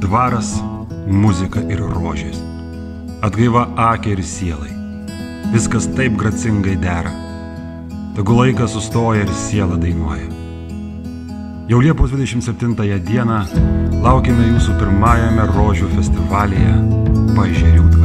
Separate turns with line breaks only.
Dvaras, muzika ir rožės. Atgaiva akiai ir sielai. Viskas taip gracingai dera. Tegu laikas sustoja ir siela dainuoja. Jau Liepos 27 dieną laukime jūsų pirmajame rožių festivalyje Pažerių dvare.